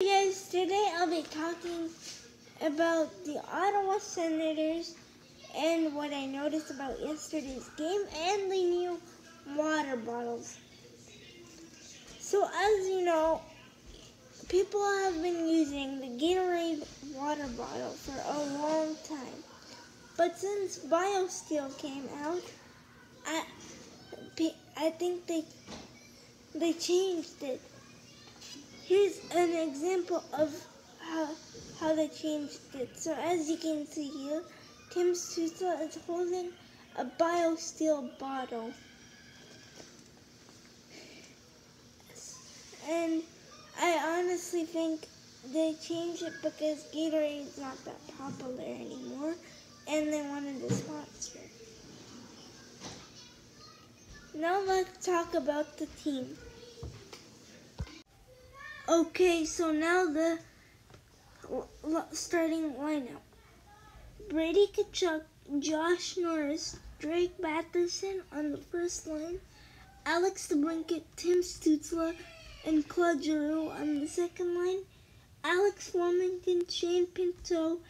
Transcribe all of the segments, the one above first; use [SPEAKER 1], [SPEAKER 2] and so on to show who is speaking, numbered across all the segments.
[SPEAKER 1] Guys, today I'll be talking about the Ottawa Senators and what I noticed about yesterday's game and the new water bottles. So as you know, people have been using the Gatorade water bottle for a long time. But since BioSteel came out, I, I think they they changed it Here's an example of how, how they changed it. So as you can see here, Tim Sousa is holding a BioSteel bottle. And I honestly think they changed it because Gatorade is not that popular anymore and they wanted a sponsor. Now let's talk about the team. Okay, so now the starting lineup. Brady Tkachuk, Josh Norris, Drake Batherson on the first line, Alex DeBrincat, Tim Stützle, and Claude Giroux on the second line, Alex Formenton, Shane Pinto,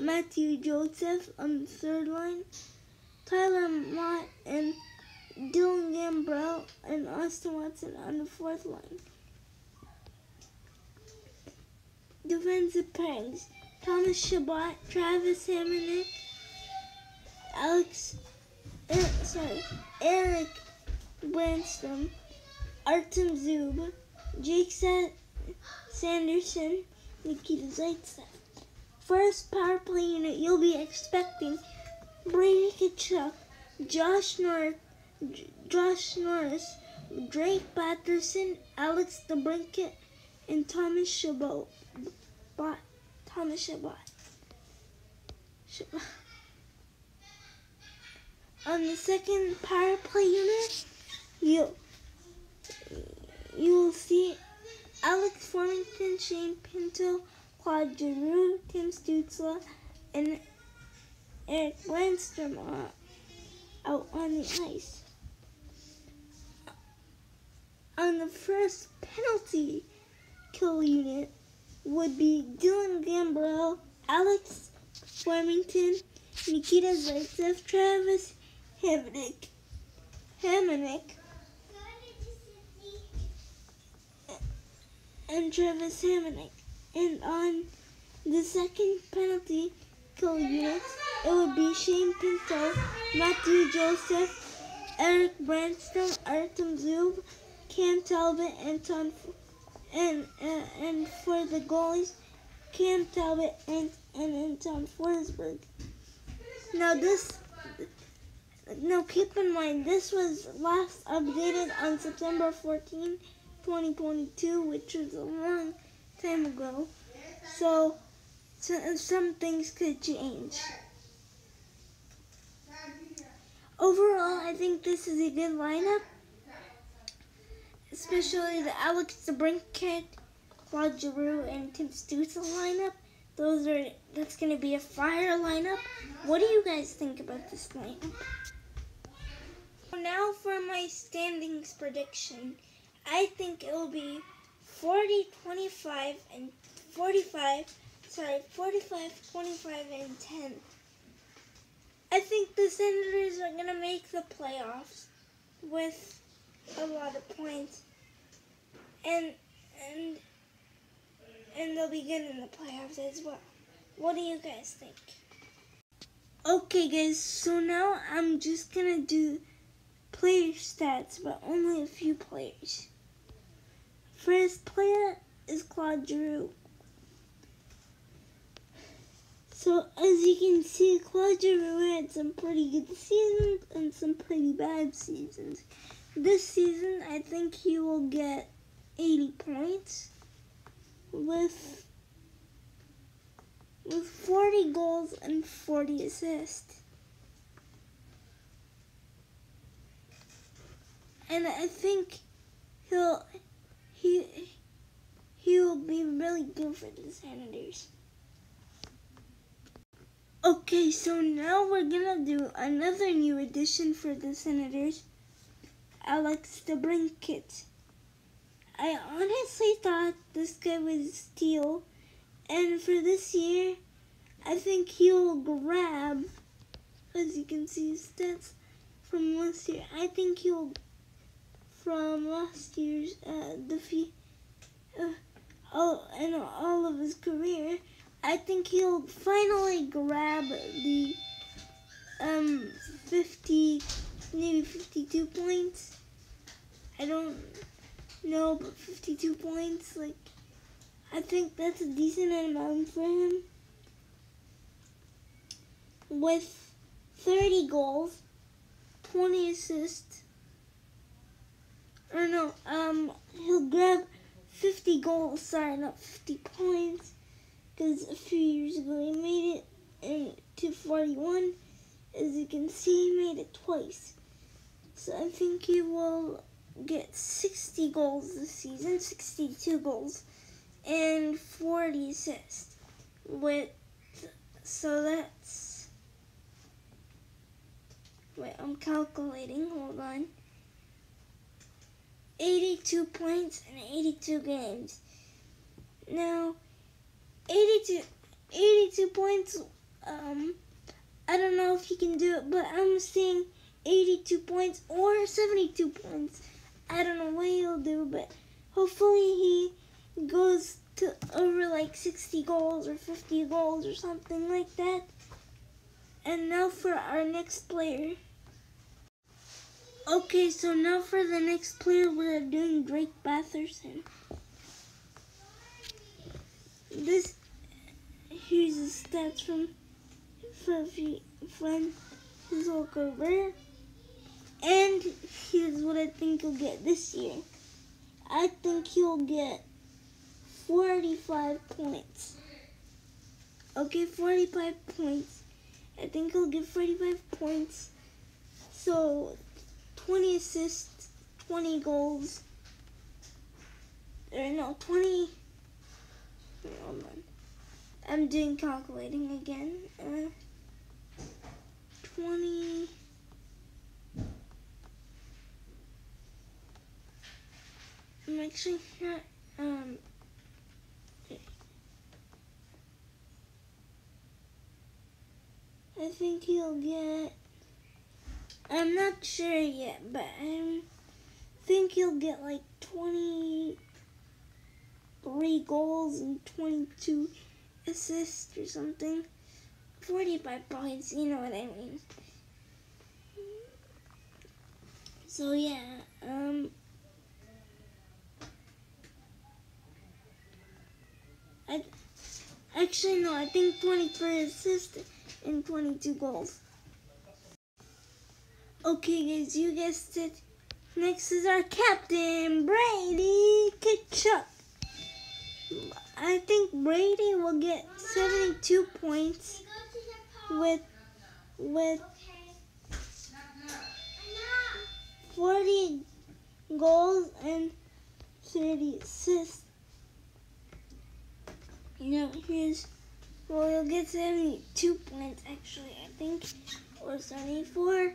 [SPEAKER 1] Matthew Joseph on the third line, Tyler Motte and Dylan Gambrell and Austin Watson on the fourth line defensive pairs. Thomas Chabot, Travis Hamonic, Alex, er, sorry, Erik Brännström, Artem Zub, Jake Sa- Sanderson, Nikita Zaitsev. First power play unit, you'll be expecting Brady Tkachuk, Josh Norris, Josh Norris, Drake Batherson, Alex DeBrincat, and Thomas Chabot. Bot. Thomas Chabot. On the second power play unit, you you will see Alex Formenton, Shane Pinto, Claude Giroux, Tim Stützle, and Erik Brännström out on the ice. On the first penalty kill unit would be Dylan Gambrell, Alex Formenton, Nikita Zaitsev, Travis Hamonic, Hamonic, and Travis Hamonic. And on the second penalty kill unit, it would be Shane Pinto, Matthew Joseph, Erik Brännström, Artem Zub, Cam Talbot, and Tom and and for the goalies, Cam Talbot and and Anton Forsberg. Now this, now keep in mind this was last updated on September 14, 2022, which was a long time ago. So, so some things could change. Overall, I think this is a good lineup especially the Alex DeBrincat, Claude Giroux, and Tim Stützle lineup. Those are that's going to be a fire lineup. What do you guys think about this lineup? Now for my standings prediction. I think it will be 40, 25, and 45. Sorry, 45, 25, and 10. I think the Senators are going to make the playoffs with a lot of points. And and and they'll be good in the playoffs as well. What do you guys think? Okay guys, so now I'm just gonna do player stats, but only a few players. First player is Claude Giroux. So as you can see, Claude Giroux had some pretty good seasons and some pretty bad seasons. This season, I think he will get 80 points with with 40 goals and 40 assists. And I think he'll he he will be really good for the Senators. Okay, so now we're gonna do another new addition for the Senators. Alex the DeBrincat. I honestly thought this guy would steal. And for this year, I think he'll grab, as you can see his stats from last year. I think he'll, from last year's uh, defeat, uh, all, and all of his career, I think he'll finally grab the um 50, maybe 52 points. I don't know, but 52 points, like, I think that's a decent amount for him. With 30 goals, 20 assists, or no, um, he'll grab 50 goals, sorry, not 50 points, because a few years ago he made it in 241. As you can see, he made it twice. So I think he will get 60 goals this season, 62 goals, and 40 assists. With so that's wait, I'm calculating. Hold on. 82 points in 82 games. Now, 82, 82 points. Um, I don't know if he can do it, but I'm seeing 82 points or 72 points. I don't know what he'll do, but hopefully he goes to over like 60 goals or 50 goals or something like that. And now for our next player. Okay, so now for the next player, we're doing Drake Batherson. This, here's the stats from, from, from his whole career. And here's what I think he'll get this year. I think he'll get 45 points. Okay, 45 points. I think he'll get 45 points. So, 20 assists, 20 goals. Or no, 20. Wait, hold on. I'm doing calculating again. Uh, 20. Actually not, um, I think he'll get, I'm not sure yet, but I think he'll get like 23 goals and 22 assists or something. 45 points, you know what I mean. So yeah, um, I actually no, I think 23 assists and 22 goals. Okay, guys, you guessed it. Next is our captain, Brady Tkachuk. I think Brady will get 72 points with with 40 goals and 30 assists. You know, here's, well, you'll get 72 points actually, I think, or 74.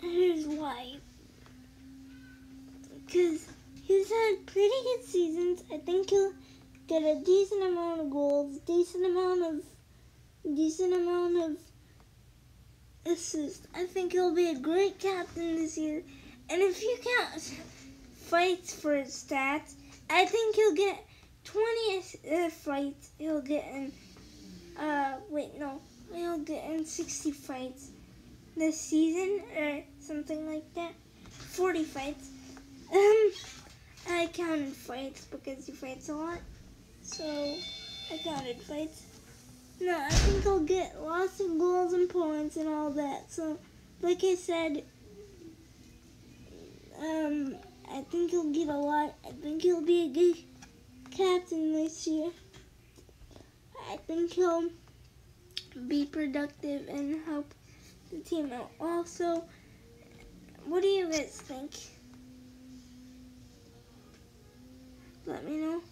[SPEAKER 1] Here's why. Because he's had pretty good seasons. I think he'll get a decent amount of goals, decent amount of, decent amount of assists. I think he'll be a great captain this year. And if you count fights for his stats, I think he'll get 20 uh, fights he'll get in, uh, wait, no, he'll get in 60 fights this season, or something like that. 40 fights. Um, I counted fights because he fights a lot, so I counted fights. No, I think he'll get lots of goals and points and all that. So, like I said, um, I think he'll get a lot. I think he'll be a good captain this year. I think he'll be productive and help the team out. Also, what do you guys think? Let me know.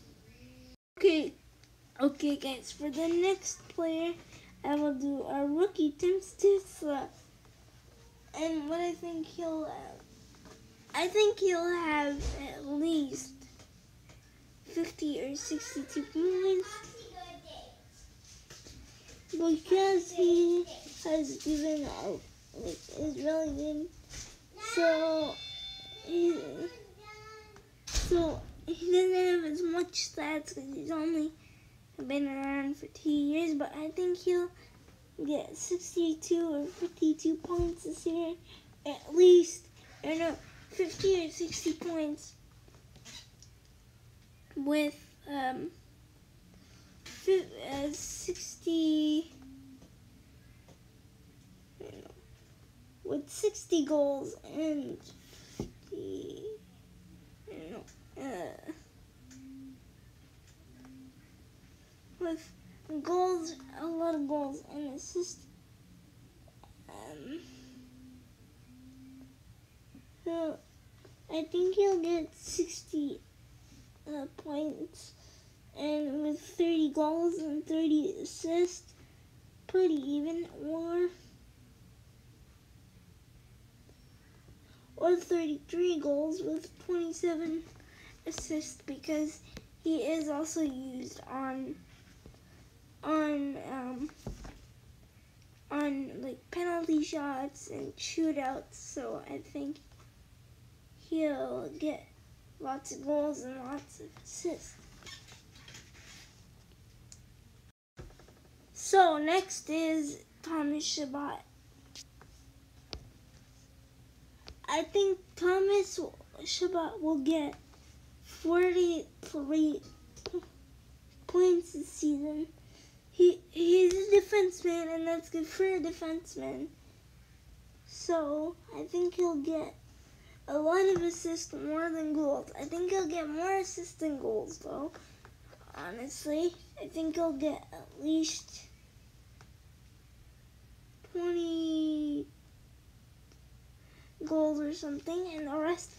[SPEAKER 1] Okay, okay guys, for the next player, I will do our rookie, Tim Stützle. And what I think he'll have. I think he'll have at least 50 or 62 points because he has given out like is really good. So he so he doesn't have as much stats because he's only been around for two years. But I think he'll get 62 or 52 points this year, at least. Or no, 50 or 60 points with um, uh, 60 with 60 goals and 50, know, uh, with goals, a lot of goals and assists. Um, so I think he'll get 60 uh, points and with 30 goals and 30 assists, pretty even, or or 33 goals with 27 assists because he is also used on on um, on like penalty shots and shootouts. So I think he'll get lots of goals and lots of assists. So next is Thomas Chabot. I think Thomas Chabot will get 43 points this season. He he's a defenseman, and that's good for a defenseman. So I think he'll get a lot of assists more than goals. I think he'll get more assists than goals, though. Honestly, I think he'll get at least 20 goals or something, and the rest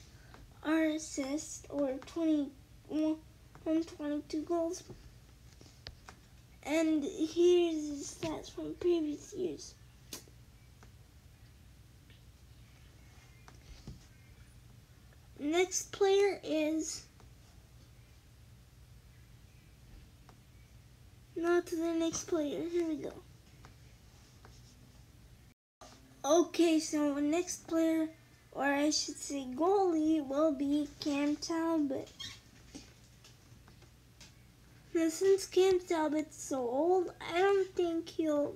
[SPEAKER 1] are assists or 21, 22 goals. And here's his stats from previous years. Next player is not the next player. Here we go. Okay, so next player, or I should say goalie, will be Cam Talbot. Now, since Cam Talbot's so old, I don't think he'll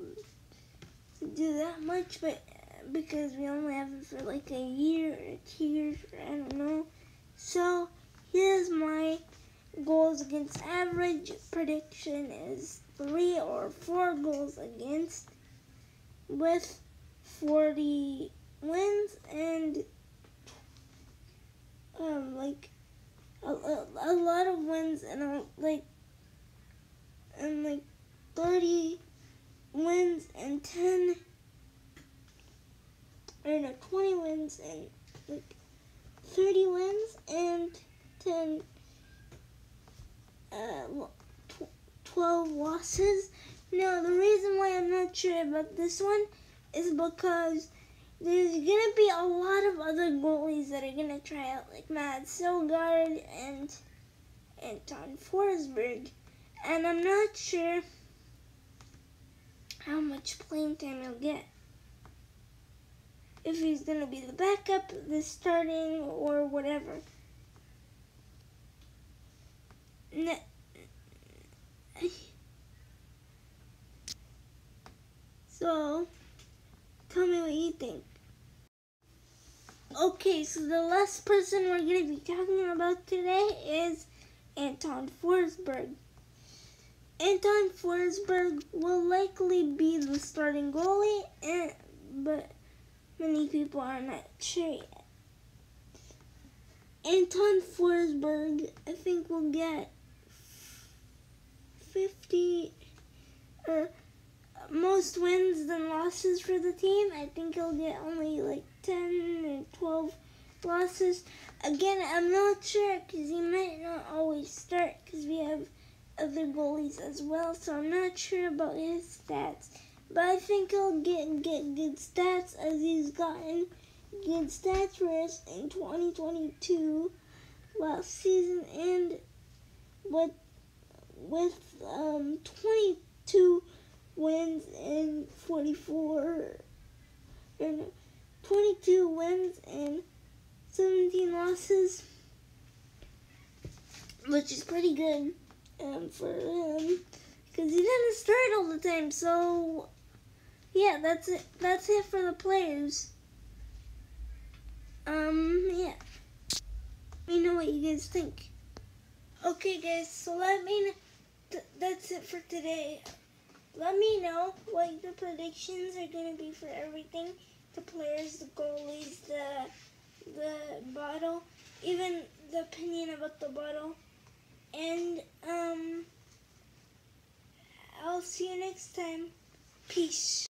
[SPEAKER 1] do that much, but because we only have him for like a year or two years, I don't know. So, here's my goals against average prediction is three or four goals against with 40 wins and um, like a, a, a lot of wins and a, like and like 30 wins and 10 or no 20 wins and like 30 wins and 10 uh, 12 losses. Now the reason why I'm not sure about this one is because there's gonna be a lot of other goalies that are gonna try out, like Mads Søgaard and Anton Forsberg, and I'm not sure how much playing time he'll get. If he's gonna be the backup, the starting, or whatever. So. Tell me what you think. Okay, so the last person we're going to be talking about today is Anton Forsberg. Anton Forsberg will likely be the starting goalie, and, but many people are not sure yet. Anton Forsberg, I think, will get 50 or most wins than losses for the team. I think he'll get only like 10 or 12 losses. Again, I'm not sure because he might not always start because we have other goalies as well. So I'm not sure about his stats. But I think he'll get, get good stats as he's gotten good stats for us in 2022 last season and with with um 22 wins and 44 or no, 22 wins and 17 losses, which is pretty good um, for him because he didn't start all the time. So yeah, that's it. That's it for the players. Um, yeah. Let me know what you guys think. Okay, guys. So let me. Th- that's it for today. Let me know what the predictions are gonna be for everything. The players, the goalies, the the bottle, even the opinion about the bottle. And um I'll see you next time. Peace.